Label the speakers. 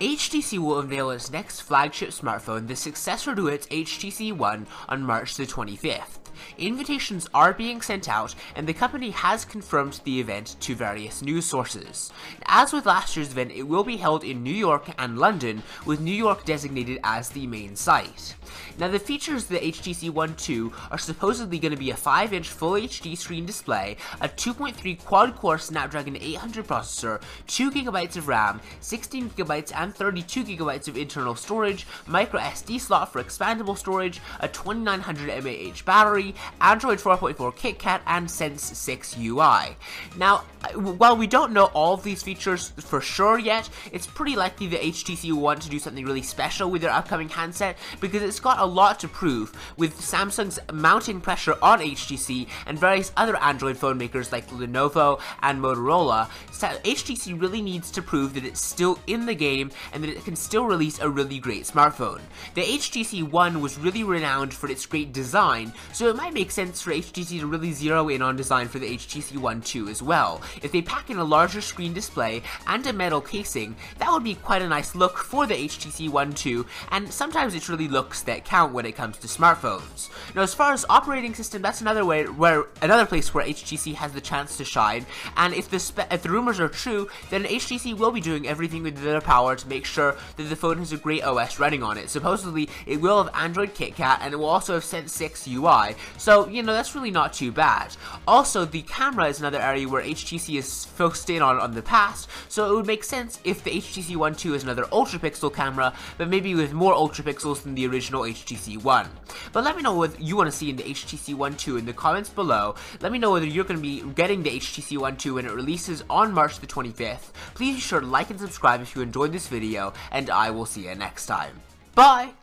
Speaker 1: HTC will unveil its next flagship smartphone, the successor to its HTC One, on March the 25th. Invitations are being sent out, and the company has confirmed the event to various news sources. As with last year's event, it will be held in New York and London, with New York designated as the main site. Now, the features of the HTC One 2 are supposedly going to be a 5-inch Full HD screen display, a 2.3 quad-core Snapdragon 800 processor, 2GB of RAM, 16GB and 32GB of internal storage, micro SD slot for expandable storage, a 2900 mAh battery, Android 4.4 KitKat, and Sense 6 UI. Now, while we don't know all of these features for sure yet, it's pretty likely the HTC will want to do something really special with their upcoming handset because it's got a lot to prove, with Samsung's mounting pressure on HTC and various other Android phone makers like Lenovo and Motorola, HTC really needs to prove that it's still in the game and that it can still release a really great smartphone. The HTC One was really renowned for its great design, so it might make sense for HTC to really zero in on design for the HTC One 2 as well. If they pack in a larger screen display and a metal casing, that would be quite a nice look for the HTC One 2, and sometimes it's really looks that count when it comes to smartphones. Now, as far as operating system, that's another way where another place where HTC has the chance to shine. And if the if the rumors are true, then HTC will be doing everything within their power to make sure that the phone has a great OS running on it. Supposedly, it will have Android KitKat and it will also have Sense 6 UI. So you know that's really not too bad. Also, the camera is another area where HTC is focused in on on the past. So it would make sense if the HTC One 2 is another ultra pixel camera, but maybe with more ultra pixels than the original HTC One. But let me know what you want to see in the HTC One 2 in the comments below. Let me know whether you're going to be getting the HTC One 2 when it releases on March the 25th. Please be sure to like and subscribe if you enjoyed this video, and I will see you next time. Bye!